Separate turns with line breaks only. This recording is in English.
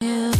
Yeah.